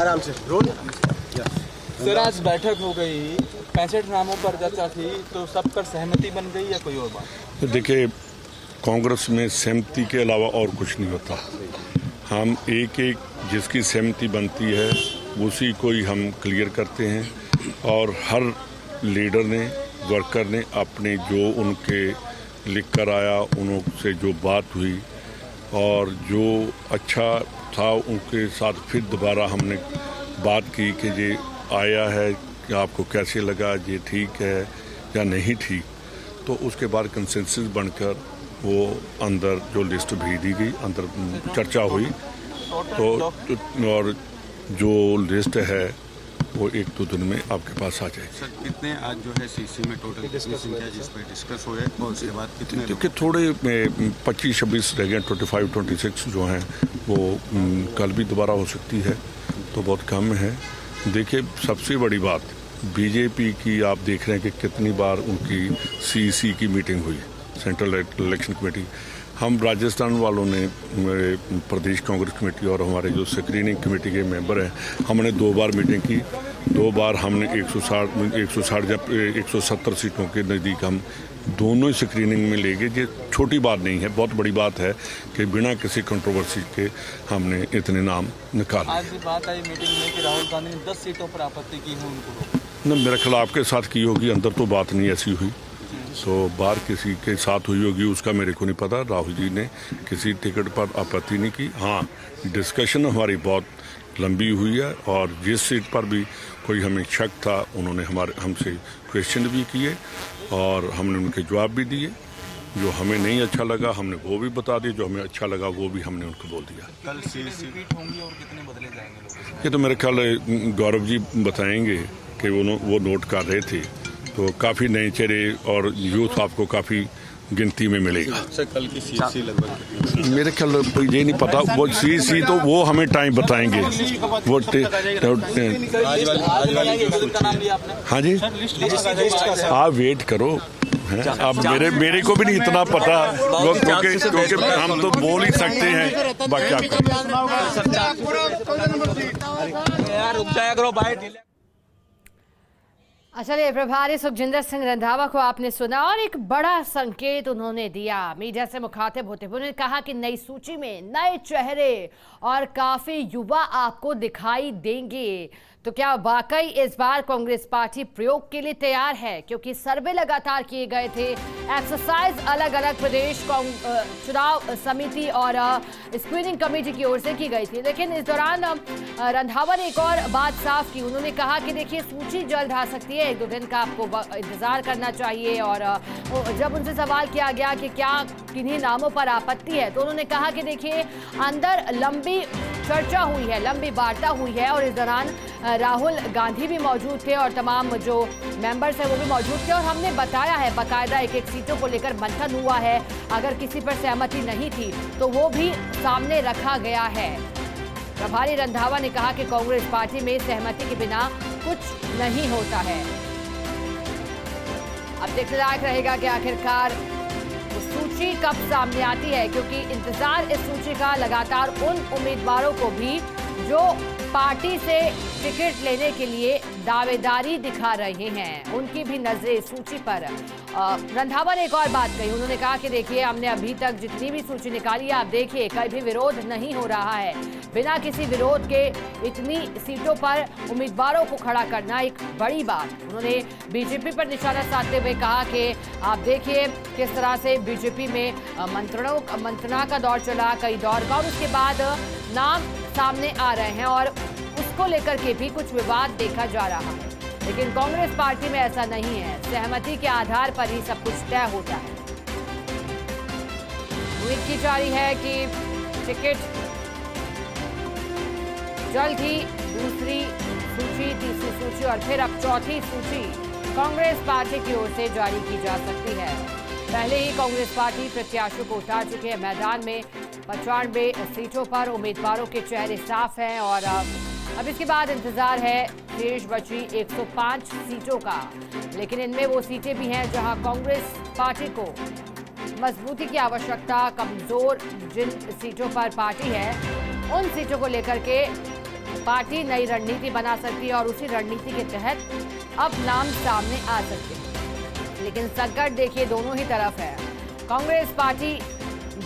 आराम से सर, आज बैठक हो गई। पैंसठ नामों पर चर्चा थी तो सब पर सहमति बन गई या कोई और बात? तो देखिए, कांग्रेस में सहमति के अलावा और कुछ नहीं होता। हम एक एक जिसकी सहमति बनती है, उसी को ही हम क्लियर करते हैं और हर लीडर ने वर्कर ने अपने जो उनके लिख कर आया, उनसे जो बात हुई और जो अच्छा था उनके साथ फिर दोबारा हमने बात की कि ये आया है कि आपको कैसे लगा ये ठीक है या नहीं ठीक? तो उसके बाद कंसेंसस बनकर वो अंदर जो लिस्ट भेज दी गई अंदर चर्चा हुई। तो, तो और जो लिस्ट है वो एक दो दिन में आपके पास आ जाएगी। सर कितने आज जो है सीसी में टोटल कितनी संख्या जिस पर डिस्कस हुए और उसके बाद कितने क्योंकि थोड़े पच्चीस छब्बीस रह गए ट्वेंटी फाइव ट्वेंटी सिक्स जो हैं वो कल भी दोबारा हो सकती है तो बहुत कम है। देखिए सबसे बड़ी बात बीजेपी की आप देख रहे हैं कि कितनी बार उनकी सीईसी की मीटिंग हुई सेंट्रल इलेक्शन कमेटी हम राजस्थान वालों ने मेरे प्रदेश कांग्रेस कमेटी और हमारे जो स्क्रीनिंग कमेटी के मेंबर हैं हमने दो बार मीटिंग की। दो बार हमने 160 160 जब 170 सीटों के नज़दीक हम दोनों ही स्क्रीनिंग में ले गए ये छोटी बात नहीं है बहुत बड़ी बात है कि बिना किसी कंट्रोवर्सी के हमने इतने नाम निकाले आज भी बात आई मीटिंग में कि राहुल गांधी ने 10 सीटों पर आपत्ति की है उनको। न मेरे ख्याल आपके साथ की होगी अंदर तो बात नहीं ऐसी हुई। तो बार किसी के साथ हुई होगी उसका मेरे को नहीं पता। राहुल जी ने किसी टिकट पर आपत्ति नहीं की। हाँ डिस्कशन हमारी बहुत लंबी हुई है और जिस सीट पर भी कोई हमें शक था उन्होंने हमारे हमसे क्वेश्चन भी किए और हमने उनके जवाब भी दिए। जो हमें नहीं अच्छा लगा हमने वो भी बता दिया जो हमें अच्छा लगा वो भी हमने उनको बोल दिया। कल होंगी और कितने बदले जाएँगे ये तो मेरे ख्याल गौरव जी बताएँगे कि वो वो नोट कर रहे थे। तो काफ़ी नए चेहरे और यूथ आपको काफ़ी गिनती में मिलेगा सर कल की सीसी लगभग मेरे ख्याल ये नहीं पता वो सी सी तो वो हमें टाइम बताएँगे वो टे, टे, टे, आज वाली आज वाली जो का नाम लिया आपने हाँ जी आप वेट करो हैं? अब मेरे मेरे को भी नहीं इतना पता क्योंकि क्योंकि हम तो बोल ही सकते हैं बाकी आप चलिए प्रभारी सुखजिंदर सिंह रंधावा को आपने सुना और एक बड़ा संकेत उन्होंने दिया। मीडिया से मुखातिब होते हुए उन्होंने कहा कि नई सूची में नए चेहरे और काफ़ी युवा आपको दिखाई देंगे। तो क्या वाकई इस बार कांग्रेस पार्टी प्रयोग के लिए तैयार है? क्योंकि सर्वे लगातार किए गए थे। एक्सरसाइज अलग अलग प्रदेश चुनाव समिति और स्क्रीनिंग कमेटी की ओर से की गई थी। लेकिन इस दौरान रंधावा ने एक और बात साफ़ की। उन्होंने कहा कि देखिए, सूची जल्द आ सकती है। एक दो दिन का आपको इंतज़ार करना चाहिए और जब उनसे सवाल किया गया कि क्या किन्हीं नामों पर आपत्ति है तो उन्होंने कहा कि देखिए, अंदर लंबी चर्चा हुई है, लंबी वार्ता हुई है और इस दौरान राहुल गांधी भी मौजूद थे और तमाम जो मेंबर्स हैं वो भी मौजूद थे और हमने बताया है, बाकायदा एक एक सीटों को लेकर मंथन हुआ है, अगर किसी पर सहमति नहीं थी तो वो भी सामने रखा गया है। प्रभारी रंधावा ने कहा कि कांग्रेस पार्टी में सहमति के बिना कुछ नहीं होता है। अब देखने लायक रहेगा कि आखिरकार सूची कब सामने आती है, क्योंकि इंतज़ार इस सूची का लगातार उन उम्मीदवारों को भी जो पार्टी से टिकट लेने के लिए दावेदारी दिखा रहे हैं। उनकी भी नज़रें सूची पर। रंधावा ने एक और बात कही। उन्होंने कहा कि देखिए, हमने अभी तक जितनी भी सूची निकाली है, आप देखिए, कहीं भी विरोध नहीं हो रहा है। बिना किसी विरोध के इतनी सीटों पर उम्मीदवारों को खड़ा करना एक बड़ी बात। उन्होंने बीजेपी पर निशाना साधते हुए कहा कि आप देखिए, किस तरह से बीजेपी में मंत्रणों, मंत्रणा का दौर चला, कई दौर का, और उसके बाद, नाम सामने आ रहे हैं और उसको लेकर के भी कुछ विवाद देखा जा रहा है। लेकिन कांग्रेस पार्टी में ऐसा नहीं है। सहमति के आधार पर ही सब कुछ तय होता है। उम्मीद की जा रही है कि टिकट जल्द ही दूसरी सूची, तीसरी सूची और फिर अब चौथी सूची कांग्रेस पार्टी की ओर से जारी की जा सकती है। पहले ही कांग्रेस पार्टी प्रत्याशियों को उतार चुके मैदान में। पचानवे सीटों पर उम्मीदवारों के चेहरे साफ़ हैं और अब इसके बाद इंतज़ार है शेष बची 105 सीटों का। लेकिन इनमें वो सीटें भी हैं जहाँ कांग्रेस पार्टी को मजबूती की आवश्यकता कमज़ोर जिन सीटों पर पार्टी है, उन सीटों को लेकर के पार्टी नई रणनीति बना सकती है और उसी रणनीति के तहत अब नाम सामने आ सकते हैं। लेकिन संकट देखिए दोनों ही तरफ़ है। कांग्रेस पार्टी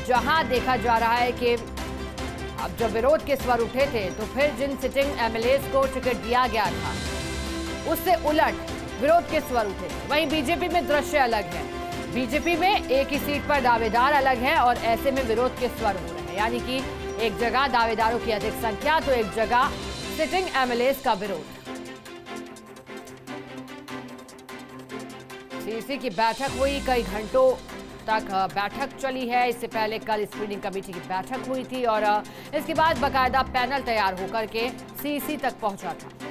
जहाँ देखा जा रहा है कि अब जब विरोध के स्वर उठे थे तो फिर जिन सिटिंग एमएलए को टिकट दिया गया था, उससे उलट विरोध के स्वर उठे। वहीं बीजेपी में दृश्य अलग है। बीजेपी में एक ही सीट पर दावेदार अलग है और ऐसे में विरोध के स्वर हो रहे हैं। यानी कि एक जगह दावेदारों की अधिक संख्या तो एक जगह सिटिंग एमएलए का विरोध। सीसी की बैठक हुई कई घंटों तक बैठक चली है। इससे पहले कल स्क्रीनिंग कमेटी की बैठक हुई थी और इसके बाद बाकायदा पैनल तैयार होकर के सीसी तक पहुँचा था।